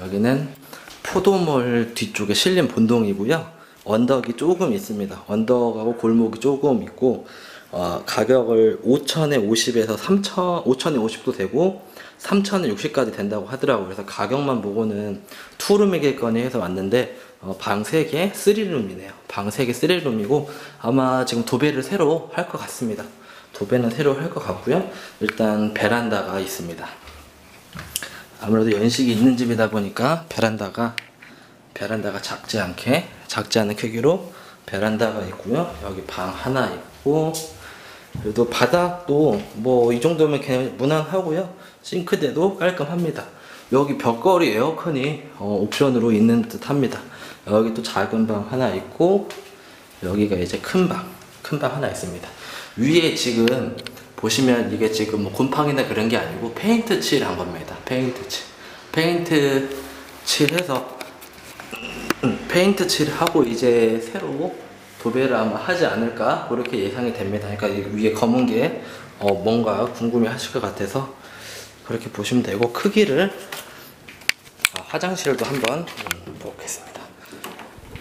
여기는 포도몰 뒤쪽에 실린 본동이고요. 언덕이 조금 있습니다. 언덕하고 골목이 조금 있고 어, 가격을 5천에 50에서 3천 5천에 50도 되고 3천에 60까지 된다고 하더라고요. 그래서 가격만 보고는 투룸이겠거니 해서 왔는데 어, 방 3개 3룸이네요. 방 3개 3룸이고 아마 지금 도배를 새로 할 것 같습니다. 도배는 새로 할 것 같고요. 일단 베란다가 있습니다. 아무래도 연식이 있는 집이다 보니까 베란다가 베란다가 작지 않게 작지 않은 크기로 베란다가 있고요. 여기 방 하나 있고 그래도 바닥도 뭐 이 정도면 그냥 무난하고요. 싱크대도 깔끔합니다. 여기 벽걸이 에어컨이 어, 옵션으로 있는 듯합니다. 여기 또 작은 방 하나 있고 여기가 이제 큰 방, 큰 방 하나 있습니다. 위에 지금 보시면 이게 지금 뭐 곰팡이나 그런 게 아니고 페인트 칠한 겁니다. 페인트 칠. 페인트 칠해서 음, 페인트 칠하고 이제 새로 도배를 아마 하지 않을까 그렇게 예상이 됩니다. 그러니까 이 위에 검은 게 어, 뭔가 궁금해 하실 것 같아서 그렇게 보시면 되고 크기를 아, 화장실도 한번 음, 보겠습니다.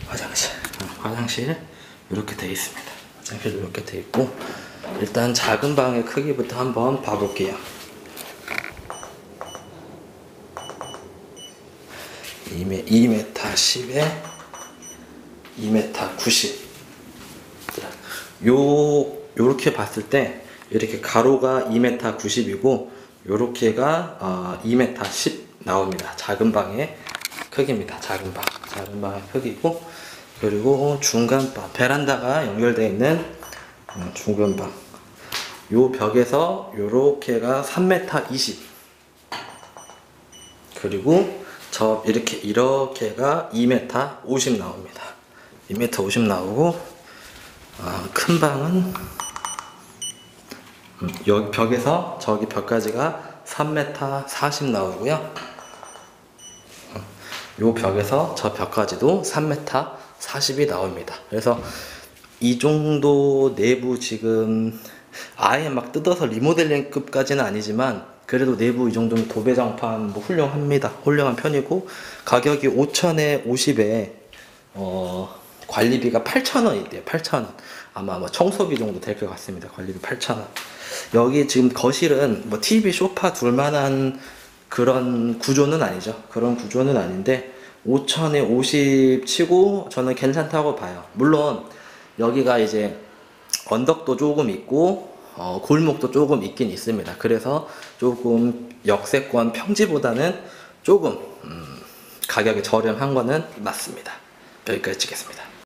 화장실, 음, 화장실 이렇게 돼 있습니다. 화장실 이렇게 돼 있고 일단 작은 방의 크기부터 한번 봐볼게요. 2m, 2m 10에 2m 90. 요, 요렇게 봤을 때, 이렇게 가로가 2m 90이고, 요렇게가 어, 2m 10 나옵니다. 작은 방의 크기입니다. 작은 방. 작은 방의 크기고, 그리고 중간 방, 베란다가 연결되어 있는 음, 중간 방. 요 벽에서 요렇게가 3m 20. 그리고 저 이렇게 이렇게가 2m 50 나옵니다. 2m 50 나오고 아, 큰 방은 음, 여기 벽에서 저기 벽까지가 3m 40 나오고요. 음, 요 벽에서 저 벽까지도 3m 40이 나옵니다. 그래서 이 정도 내부 지금 아예 막 뜯어서 리모델링급까지는 아니지만 그래도 내부 이 정도면 도배장판 뭐 훌륭합니다. 훌륭한 편이고 가격이 5천에 50에 어 관리비가 8,000원 있대요. 8,000원. 아마 뭐 청소비 정도 될 것 같습니다. 관리비 8,000원. 여기 지금 거실은 뭐 TV 소파 둘만한 그런 구조는 아니죠. 그런 구조는 아닌데 5천에 50 치고 저는 괜찮다고 봐요. 물론 여기가 이제 언덕도 조금 있고 어, 골목도 조금 있긴 있습니다. 그래서 조금 역세권 평지보다는 조금 음, 가격이 저렴한 거는 맞습니다. 여기까지 찍겠습니다.